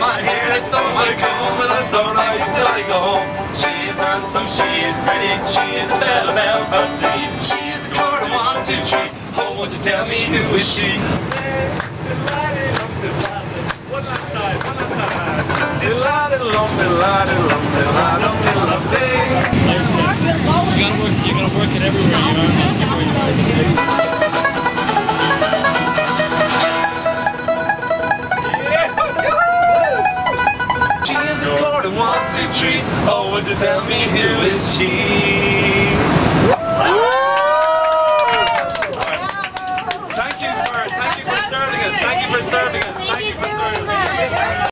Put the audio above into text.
My hair, I stole my comb, and that's alright till I go home. She's handsome, she's pretty, she's a belle of Belfast She's a quarter one, two, three. Oh, won't you tell me who is she? One last time, one last time. Diddle-a-diddle-um, diddle-a-diddle-um, diddle-a-dum, diddle-a-ding. You gotta work. You gotta work it everywhere. You know, She is a quarter one, two, three. Oh, would you tell me who is she? Thank you for thank you for. Thank you for serving us. Thank you for serving us.